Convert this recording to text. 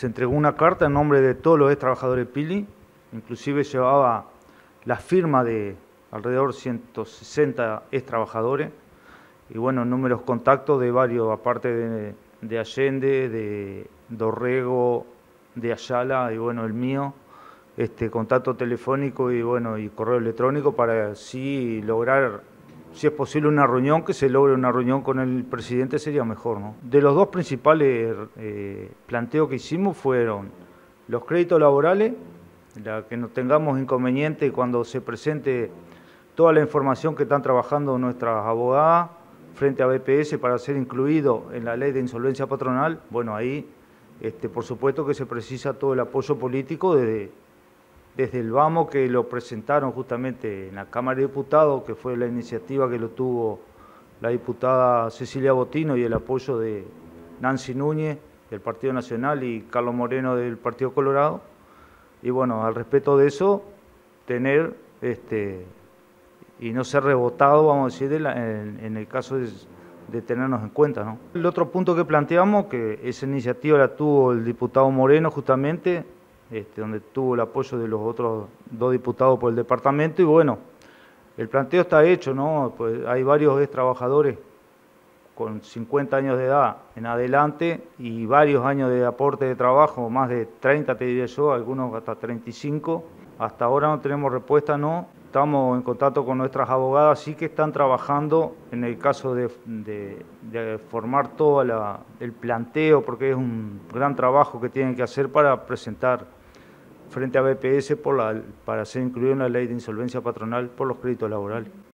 Se entregó una carta en nombre de todos los ex trabajadores Pili, inclusive llevaba la firma de alrededor de 160 ex trabajadores y bueno, números contactos de varios, aparte de, de Allende, de Dorrego, de Ayala y bueno, el mío, este contacto telefónico y bueno, y correo electrónico para así lograr si es posible una reunión, que se logre una reunión con el presidente sería mejor. ¿no? De los dos principales eh, planteos que hicimos fueron los créditos laborales, la que no tengamos inconveniente cuando se presente toda la información que están trabajando nuestras abogadas frente a BPS para ser incluido en la ley de insolvencia patronal, bueno, ahí este, por supuesto que se precisa todo el apoyo político desde desde el vamos que lo presentaron justamente en la Cámara de Diputados, que fue la iniciativa que lo tuvo la diputada Cecilia Botino y el apoyo de Nancy Núñez del Partido Nacional y Carlos Moreno del Partido Colorado. Y bueno, al respecto de eso, tener este y no ser rebotado, vamos a decir, en, el caso de, tenernos en cuenta. ¿no? El otro punto que planteamos, que esa iniciativa la tuvo el diputado Moreno justamente, este, donde tuvo el apoyo de los otros dos diputados por el departamento y bueno, el planteo está hecho, ¿no? Pues hay varios ex trabajadores con 50 años de edad en adelante y varios años de aporte de trabajo, más de 30 te diría yo, algunos hasta 35. Hasta ahora no tenemos respuesta, no. Estamos en contacto con nuestras abogadas, sí que están trabajando en el caso de, formar todo el planteo, porque es un gran trabajo que tienen que hacer para presentar frente a BPS por la, para ser incluido en la ley de insolvencia patronal por los créditos laborales.